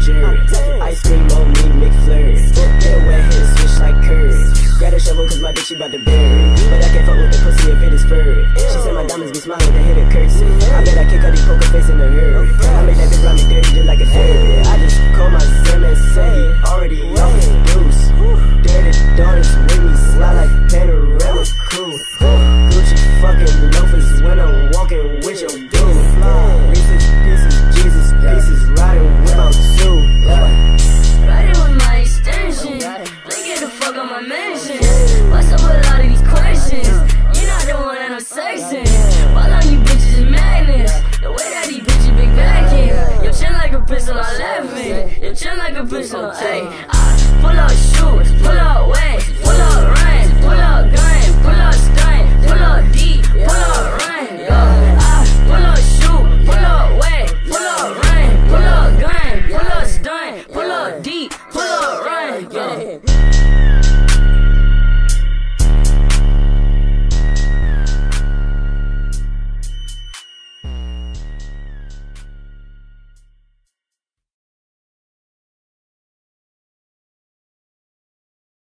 Jared. Ice cream on me, McFlurry. Get a wet head, switch like curry. Grab a shovel cause my bitch she bout to bury. But I can't fuck with the pussy if it is furry. She said my diamonds be smiling, they hit a curtsy. I bet I kick her these poker face in a hurry. I make that bitch run me Like a pistol, I laughing. Your chin like a pistol, ayy. I pull out shoes, pull out